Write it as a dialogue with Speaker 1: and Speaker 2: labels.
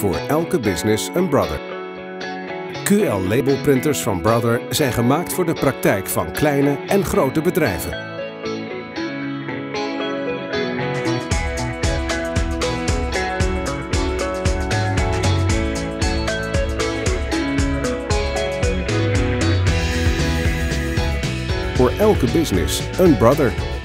Speaker 1: Voor elke business een Brother. QL labelprinters van Brother zijn gemaakt voor de praktijk van kleine en grote bedrijven. Voor elke business een Brother.